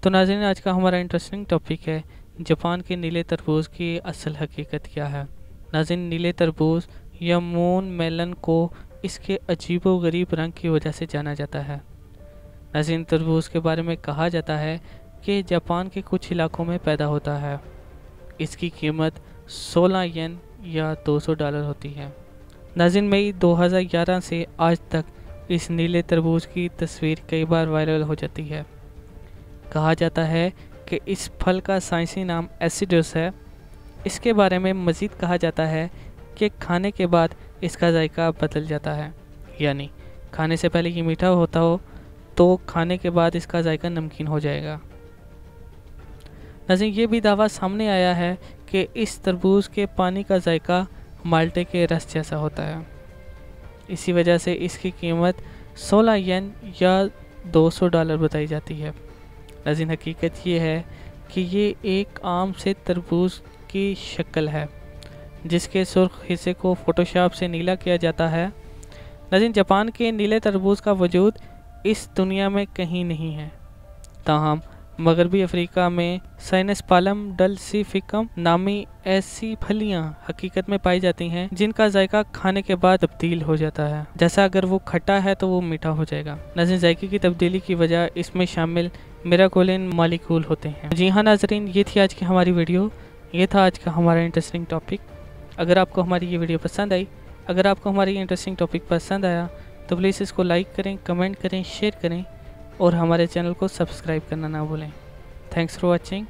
تو ناظرین، آج کا ہمارا انٹرسٹنگ ٹاپک ہے، جاپان کے نیلے تربوز کی اصل حقیقت کیا ہے؟ ناظرین، نیلے تربوز یا مون میلن کو اس کے عجیب و غریب رنگ کی وجہ سے جانا جاتا ہے۔ ناظرین، تربوز کے بارے میں کہا جاتا ہے کہ جاپان کے کچھ علاقوں میں پیدا ہوتا ہے۔ اس کی قیمت سولہ ین یا دو سو ڈالر ہوتی ہے۔ ناظرین، مئی دو ہزار گیارہ سے آج تک اس نیلے تربوز کی تصویر کئی بار وائرل ہو جاتی ہے۔ کہا جاتا ہے کہ اس پھل کا سائنسی نام ایسیڈوس ہے۔ اس کے بارے میں مزید کہا جاتا ہے کہ کھانے کے بعد اس کا ذائقہ بدل جاتا ہے۔ یعنی کھانے سے پہلے یہ میٹھا ہوتا ہو تو کھانے کے بعد اس کا ذائقہ نمکین ہو جائے گا۔ نظر یہ بھی دعویٰ سامنے آیا ہے کہ اس تربوز کے پانی کا ذائقہ مالٹے کے رس جیسا ہوتا ہے۔ اسی وجہ سے اس کی قیمت سولہ ین یا دو سو ڈالر بتائی جاتی ہے۔ لیکن حقیقت یہ ہے کہ یہ ایک عام سے تربوز کی شکل ہے، جس کے سرخ حصے کو فوٹوشاپ سے نیلا کیا جاتا ہے۔ لیکن جاپان کے نیلے تربوز کا وجود اس دنیا میں کہیں نہیں ہے۔ تاہم مغربی افریقہ میں سائنس پالم ڈل سی فکم نامی ایسی پھلیاں حقیقت میں پائی جاتی ہیں جن کا ذائقہ کھانے کے بعد تبدیل ہو جاتا ہے۔ جیسا اگر وہ کھٹا ہے تو وہ میٹھا ہو جائے گا۔ نظر ذائقے کی تبدیلی کی وجہ اس میں شامل میرا کولین مالیکول ہوتے ہیں۔ جی ہاں ناظرین، یہ تھی آج کی ہماری ویڈیو۔ یہ تھا آج کا ہمارا انٹرسٹنگ ٹاپک اگر آپ کو ہماری یہ ویڈیو پسند آئی، اگر آپ کو ہماری انٹرسٹنگ ٹاپک پسند آیا، تو پلیز اس کو لائک کریں کمنٹ کریں شیئر کریں۔ اور ہمارے چینل کو سبسکرائب کرنا نہ بھولیں۔ Thanks for watching